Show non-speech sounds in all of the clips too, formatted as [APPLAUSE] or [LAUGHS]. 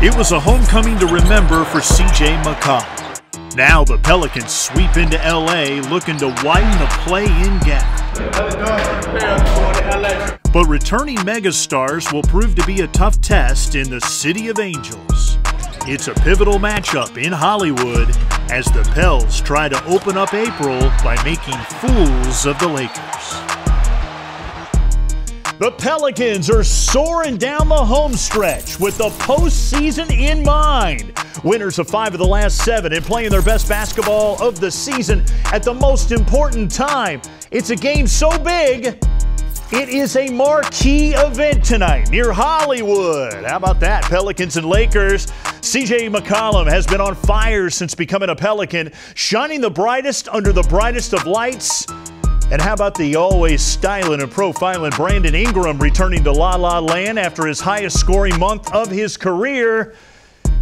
It was a homecoming to remember for CJ McCollum. Now the Pelicans sweep into LA looking to widen the play in gap. But returning megastars will prove to be a tough test in the City of Angels. It's a pivotal matchup in Hollywood as the Pels try to open up April by making fools of the Lakers. The Pelicans are soaring down the home stretch with the postseason in mind. Winners of five of the last seven and playing their best basketball of the season at the most important time. It's a game so big, it is a marquee event tonight near Hollywood. How about that? Pelicans and Lakers. CJ McCollum has been on fire since becoming a Pelican, shining the brightest under the brightest of lights. And how about the always styling and profiling Brandon Ingram returning to La La Land after his highest scoring month of his career?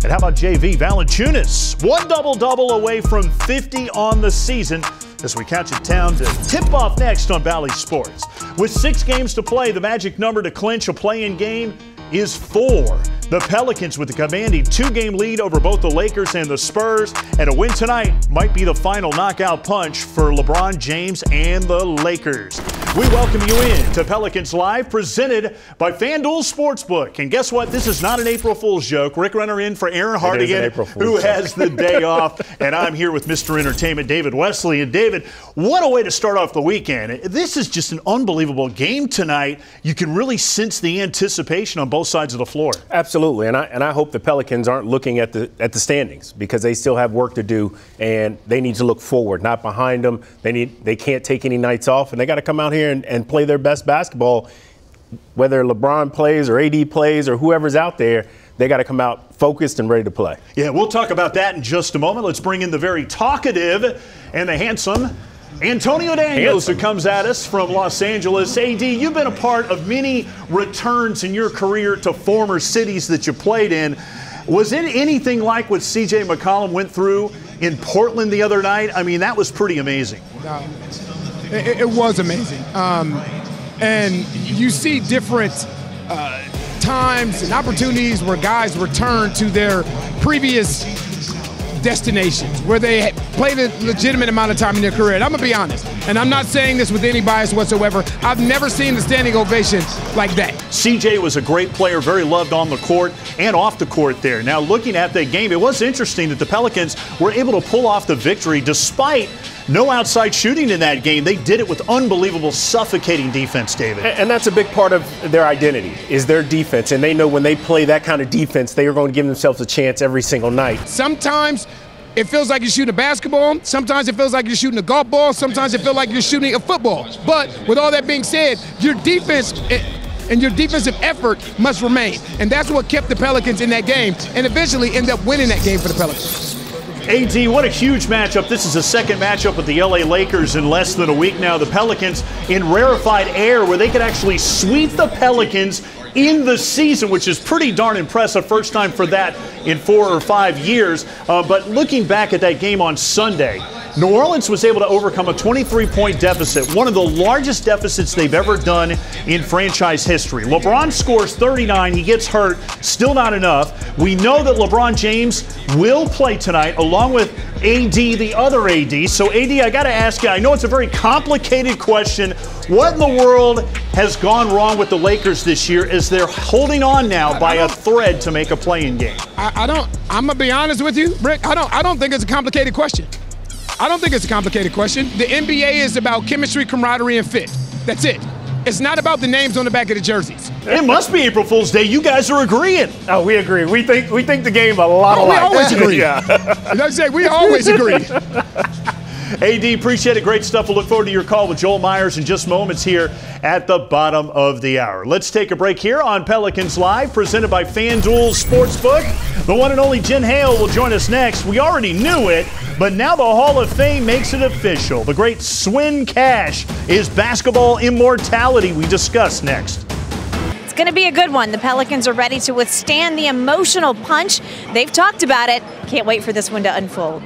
And how about JV Valanciunas? One double double away from 50 on the season as we catch it town to tip off next on Bally Sports. With six games to play, the magic number to clinch a play in game is four. The Pelicans with a commanding two game lead over both the Lakers and the Spurs, and a win tonight might be the final knockout punch for LeBron James and the Lakers. We welcome you in to Pelicans Live, presented by FanDuel Sportsbook. And guess what? This is not an April Fool's joke. Ric Renner in for Erin Hartigan, who has the [LAUGHS] day off, and I'm here with Mr. Entertainment, David Wesley. And David, what a way to start off the weekend! This is just an unbelievable game tonight. You can really sense the anticipation on both sides of the floor. Absolutely, and I and I hope the Pelicans aren't looking at the at the standings because they still have work to do, and they need to look forward, not behind them. They need they can't take any nights off, and they got to come out here and, and play their best basketball. Whether LeBron plays or AD plays or whoever's out there, they got to come out focused and ready to play. Yeah, we'll talk about that in just a moment. Let's bring in the very talkative and the handsome Antonio Daniels, who comes at us from Los Angeles. AD, you've been a part of many returns in your career to former cities that you played in. Was it anything like what CJ McCollum went through in Portland the other night? I mean, that was pretty amazing. No, it, it was amazing. Um, and you see different uh, times and opportunities where guys return to their previous destinations where they played a legitimate amount of time in their career. And I'm going to be honest, and I'm not saying this with any bias whatsoever. I've never seen the standing ovation like that. CJ was a great player, very loved on the court and off the court there. Now, looking at that game, it was interesting that the Pelicans were able to pull off the victory despite no outside shooting in that game. They did it with unbelievable, suffocating defense, David. And that's a big part of their identity is their defense, and they know when they play that kind of defense, they are going to give themselves a chance every single night. Sometimes it feels like you're shooting a basketball. Sometimes it feels like you're shooting a golf ball. Sometimes it feels like you're shooting a football. But with all that being said, your defense eh, and your defensive effort must remain. And that's what kept the Pelicans in that game and eventually end up winning that game for the Pelicans. AD, what a huge matchup. This is a second matchup with the LA Lakers in less than a week now. The Pelicans in rarefied air where they could actually sweep the Pelicans in the season, which is pretty darn impressive. First time for that in four or five years. Uh, but looking back at that game on Sunday, New Orleans was able to overcome a 23 point deficit, one of the largest deficits they've ever done in franchise history. LeBron scores 39, he gets hurt, still not enough. We know that LeBron James will play tonight along with AD, the other AD. So, AD, I got to ask you, I know it's a very complicated question. What in the world has gone wrong with the Lakers this year as they're holding on now by a thread to make a playing game? I, I don't, I'm going to be honest with you, Ric, I don't, I don't think it's a complicated question. I don't think it's a complicated question. The NBA is about chemistry, camaraderie, and fit. That's it. It's not about the names on the back of the jerseys. It must be April Fool's Day. You guys are agreeing. Oh, we agree. We think we think the game a lot oh, alike. We always [LAUGHS] agree. yeah. As I say, we always agree. [LAUGHS] AD, appreciate it. Great stuff. We'll look forward to your call with Joel Meyers in just moments here at the bottom of the hour. Let's take a break here on Pelicans Live, presented by FanDuel Sportsbook. The one and only Jen Hale will join us next. We already knew it, but now the Hall of Fame makes it official. The great Swin Cash is basketball immortality. We discuss next It's going to be a good one. The Pelicans are ready to withstand the emotional punch. They've talked about it. Can't wait for this one to unfold.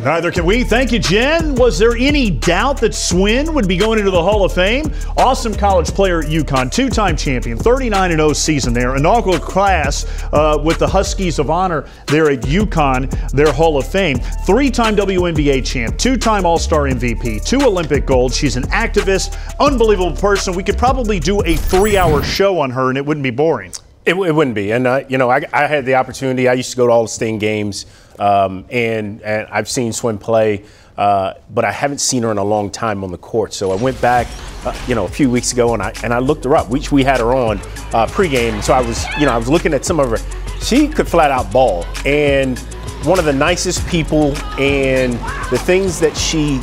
Neither can we. Thank you, Jen. Was there any doubt that Swin would be going into the Hall of Fame? Awesome college player at UConn, two time champion, 39 0 season there, inaugural class uh, with the Huskies of Honor there at UConn, their Hall of Fame. Three time WNBA champ, two time All Star MVP, two Olympic gold. She's an activist, unbelievable person. We could probably do a three hour show on her and it wouldn't be boring. It, it wouldn't be. And, uh, you know, I, I, had the opportunity. I used to go to all the Sting games, um, and, and I've seen Swin play, uh, but I haven't seen her in a long time on the court. So I went back, uh, you know, a few weeks ago, and I, and I looked her up. We, we had her on uh, pregame. So I was, you know, I was looking at some of her. She could flat out ball. And one of the nicest people, and the things that she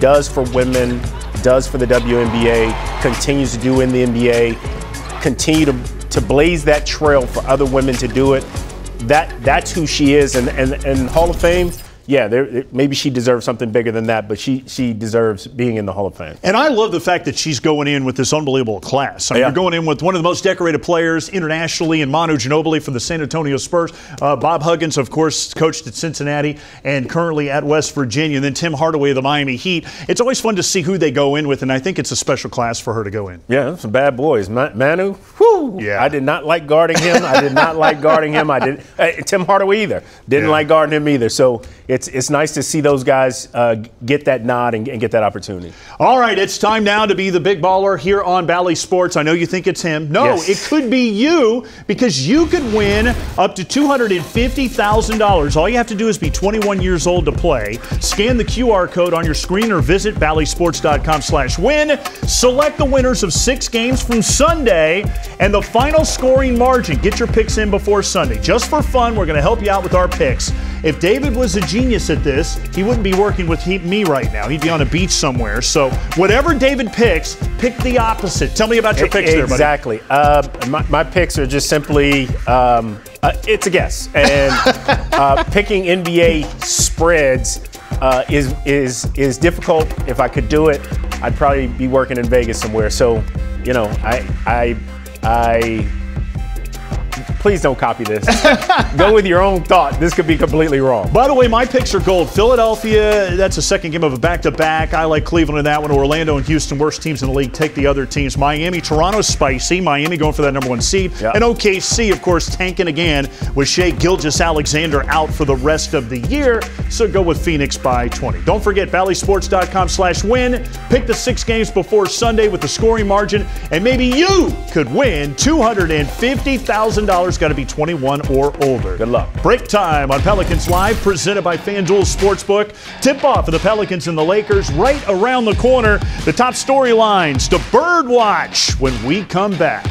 does for women, does for the WNBA, continues to do in the NBA, continue to to blaze that trail for other women to do it. That that's who she is, and and, and Hall of Fame yeah, there, maybe she deserves something bigger than that, but she she deserves being in the Hall of Fame. And I love the fact that she's going in with this unbelievable class. I mean, yeah. you're going in with one of the most decorated players internationally in Manu Ginobili from the San Antonio Spurs. Uh, Bob Huggins, of course, coached at Cincinnati and currently at West Virginia. And then Tim Hardaway of the Miami Heat. It's always fun to see who they go in with, and I think it's a special class for her to go in. Yeah, some bad boys. Manu, whew, yeah. I did not like guarding him. I did not like guarding him. I did. Uh, Tim Hardaway either. Didn't yeah. like guarding him either. So it's it's nice to see those guys uh, get that nod and, and, get that opportunity. All right, it's time now to be the big baller here on Bally Sports. I know you think it's him. No, yes. it could be you because you could win up to $250,000. All you have to do is be 21 years old to play. Scan the QR code on your screen or visit ballysports.com slash win. Select the winners of six games from Sunday and the final scoring margin. Get your picks in before Sunday. Just for fun, we're going to help you out with our picks. If David was a genius at this, he wouldn't be working with he, me right now. He'd be on a beach somewhere. So whatever David picks, pick the opposite. Tell me about your picks exactly. there, buddy. Exactly. Uh, my, my, picks are just simply um, uh, it's a guess, and [LAUGHS] uh, picking NBA spreads. Uh, is is is difficult. If I could do it, I'd probably be working in Vegas somewhere. So, you know, I I I please don't copy this. [LAUGHS] Go with your own thought. This could be completely wrong. By the way, my picks are gold. Philadelphia, that's a second game of a back to back. I like Cleveland in that one. Orlando and Houston, worst teams in the league. Take the other teams. Miami, Toronto, spicy. Miami going for that number one seed. Yep. And OKC, of course, tanking again with Shai Gilgeous-Alexander out for the rest of the year. So go with Phoenix by 20. Don't forget, ballysports.com slash win. Pick the six games before Sunday with the scoring margin, and maybe you could win $250,000 Players got to be 21 or older. Good luck. Break time on Pelicans Live, presented by FanDuel Sportsbook. Tip off of the Pelicans and the Lakers right around the corner. The top storylines to Birdwatch when we come back.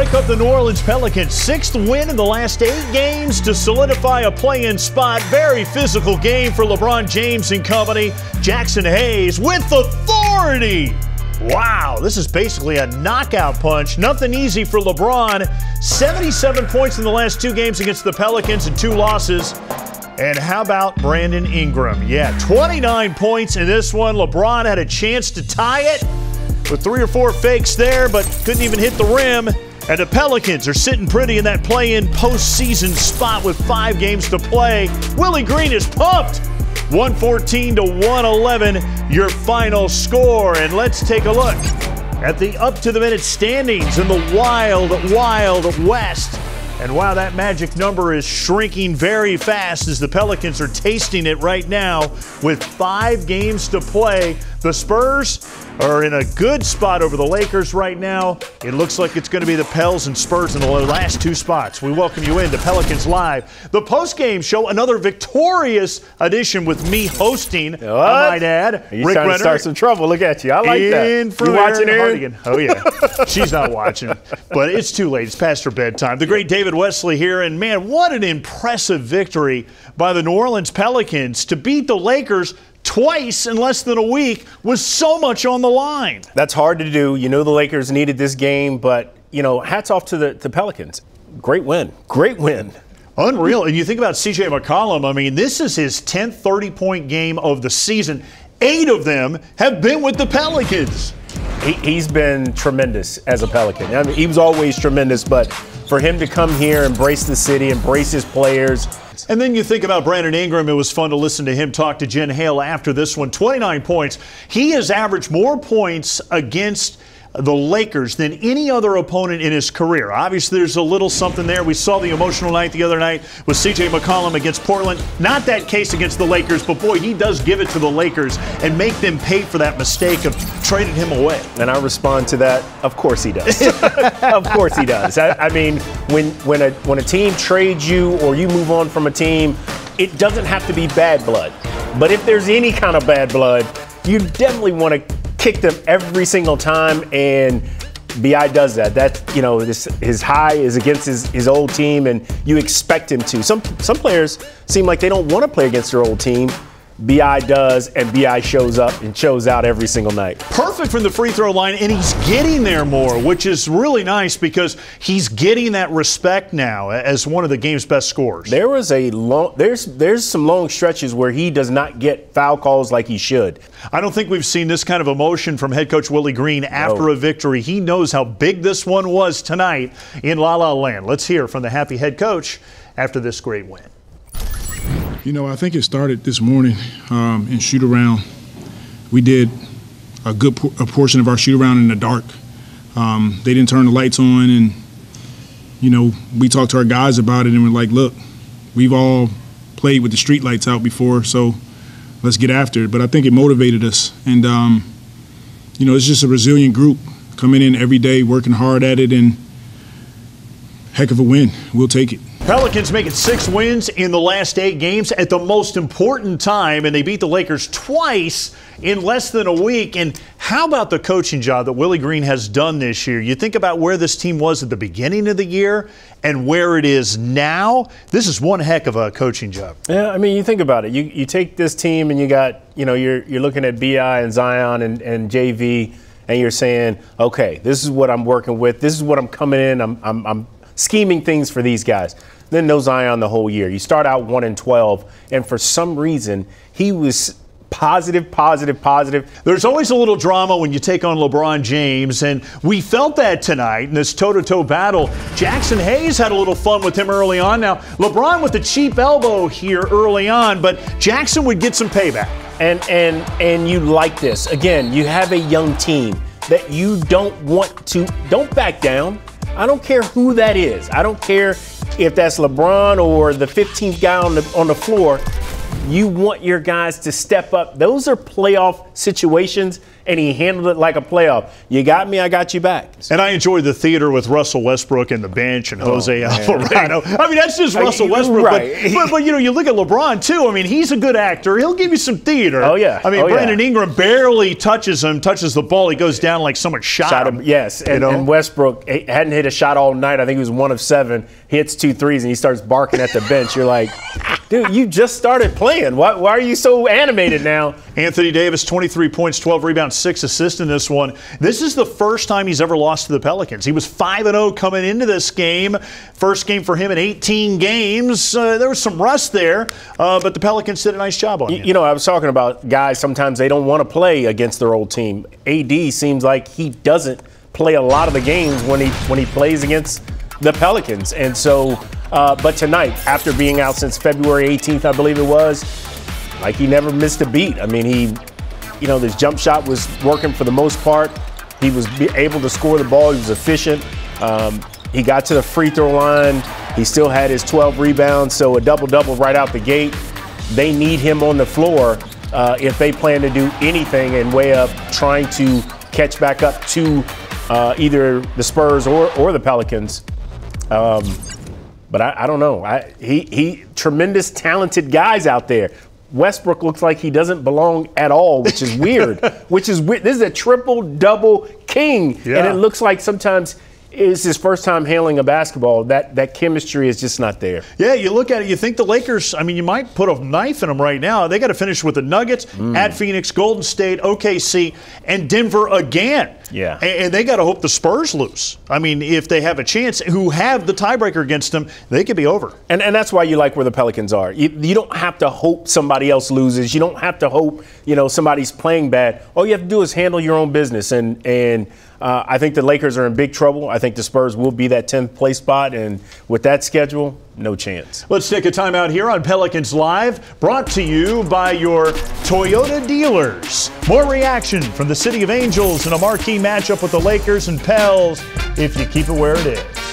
Break up the New Orleans Pelicans' sixth win in the last eight games to solidify a play in spot. Very physical game for LeBron James and company. Jaxson Hayes with authority. Wow, this is basically a knockout punch. Nothing easy for LeBron. 77 points in the last two games against the Pelicans and two losses. And how about Brandon Ingram? Yeah, 29 points in this one. LeBron had a chance to tie it with three or four fakes there, but couldn't even hit the rim. And the Pelicans are sitting pretty in that play in postseason spot with five games to play. Willie Green is pumped. 114 to 111, your final score. And let's take a look at the up to the minute standings in the wild, wild West. And wow, that magic number is shrinking very fast as the Pelicans are tasting it right now with five games to play. The Spurs are in a good spot over the Lakers right now. It looks like it's going to be the Pels and Spurs in the last two spots. We welcome you in to Pelicans Live. The post-game show, another victorious edition with me hosting, what? I might add. You Ric trying Renner, to start some trouble. Look at you. I like in that. You watching, Erin? Oh, yeah. She's not watching. [LAUGHS] But it's too late. It's past her bedtime. The great David Wesley here. And, man, what an impressive victory by the New Orleans Pelicans to beat the Lakers – twice in less than a week with so much on the line. That's hard to do. You know the Lakers needed this game, but you know, hats off to the to Pelicans. Great win. Great win. Unreal. And you think about CJ McCollum, I mean, this is his 10th 30 point game of the season. Eight of them have been with the Pelicans. He, has been tremendous as a Pelican. I mean, he was always tremendous, but for him to come here, embrace the city, embrace his players. And then you think about Brandon Ingram. It was fun to listen to him talk to Jen Hale after this one. 29 points. He has averaged more points against the Lakers than any other opponent in his career. Obviously, there's a little something there. We saw the emotional night the other night with CJ McCollum against Portland. Not that case against the Lakers, but boy, he does give it to the Lakers and make them pay for that mistake of trading him away. And I respond to that, of course he does. [LAUGHS] of course he does. I, I mean, when when a when a team trades you or you move on from a team, it doesn't have to be bad blood. But if there's any kind of bad blood, you definitely want to kick them every single time, and BI does that. That you know, this, his high is against his, his old team, and you expect him to. Some some players seem like they don't want to play against their old team, BI does, and BI shows up and shows out every single night. Perfect from the free throw line, and he's getting there more, which is really nice because he's getting that respect now as one of the game's best scorers. There was a long there's there's some long stretches where he does not get foul calls like he should. I don't think we've seen this kind of emotion from head coach Willie Green after no. a victory. He knows how big this one was tonight in La La Land. Let's hear from the happy head coach after this great win. You know, I think it started this morning um, in shoot around. We did a good por- a portion of our shoot around in the dark. Um, they didn't turn the lights on, and you know, we talked to our guys about it, and we're like, look, we've all played with the street lights out before, so let's get after it. But I think it motivated us, and um, you know, it's just a resilient group coming in every day, working hard at it, and heck of a win. We'll take it. Pelicans making six wins in the last eight games at the most important time, and they beat the Lakers twice in less than a week. And how about the coaching job that Willie Green has done this year? You think about where this team was at the beginning of the year and where it is now. This is one heck of a coaching job. Yeah, I mean, you think about it. You you take this team and you got, you know, you're you're looking at BI and Zion and, and JV, and you're saying, okay, this is what I'm working with. This is what I'm coming in. I'm I'm, I'm scheming things for these guys. Then no Zion the whole year. You start out 1 and 12, and for some reason, he was positive, positive, positive. There's always a little drama when you take on LeBron James, and we felt that tonight in this toe to toe battle. Jaxson Hayes had a little fun with him early on. Now, LeBron with the cheap elbow here early on, but Jaxson would get some payback. And, and, and you like this. Again, you have a young team that you don't want to, don't back down. I don't care who that is. I don't care if that's LeBron or the 15th guy on the, on the floor. You want your guys to step up. Those are playoff situations and he handled it like a playoff. You got me, I got you back. And I enjoyed the theater with Russell Westbrook and the bench and oh, Jose oh, Alvarado. [LAUGHS] I mean, that's just Russell Westbrook. Right. But, but, but, you know, you look at LeBron too. I mean, he's a good actor. He'll give you some theater. Oh yeah. I mean, oh, Brandon yeah. Ingram barely touches him, touches the ball. He goes down like someone shot, shot him. him. Yes, and, and, Westbrook hadn't hit a shot all night. I think he was one of seven. He hits two threes and he starts barking at the bench. You're like, dude, you just started playing. Why, why are you so animated now? Anthony Davis, 23 points, 12 rebounds, six assists in this one. This is the first time he's ever lost to the Pelicans. He was 5 0 coming into this game. First game for him in 18 games. Uh, there was some rust there, uh, but the Pelicans did a nice job on you. You know, I was talking about guys sometimes they don't want to play against their old team. AD seems like he doesn't play a lot of the games when he when he plays against the Pelicans. And so, uh, but tonight, after being out since February 18th, I believe it was, like he never missed a beat. I mean, he you know, this jump shot was working for the most part. He was able to score the ball. He was efficient. Um, he got to the free throw line. He still had his 12 rebounds, so a double double right out the gate. They need him on the floor uh, if they plan to do anything in way of trying to catch back up to uh, either the Spurs or, or the Pelicans. Um, but I, I, don't know. I, he, he tremendous talented guys out there. Westbrook looks like he doesn't belong at all, which is weird. [LAUGHS] which is weird. This is a triple double king, yeah. and it looks like sometimes it's his first time handling a basketball. That that chemistry is just not there. Yeah, you look at it, you think the Lakers, I mean, you might put a knife in them right now. They got to finish with the Nuggets mm. at Phoenix, Golden State, OKC, and Denver again. Yeah. And, and they got to hope the Spurs lose. I mean, if they have a chance, who have the tiebreaker against them, they could be over. And, and that's why you like where the Pelicans are. You, you don't have to hope somebody else loses. You don't have to hope, you know, somebody's playing bad. All you have to do is handle your own business. And, and uh, I think the Lakers are in big trouble. I think the Spurs will be that 10th place spot. And with that schedule, no chance. Let's take a time out here on Pelicans Live, brought to you by your Toyota dealers. More reaction from the City of Angels in a marquee matchup with the Lakers and Pels if you keep it where it is.